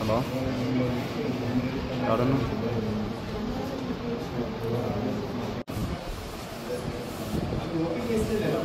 hello ఎవరన్నా Thank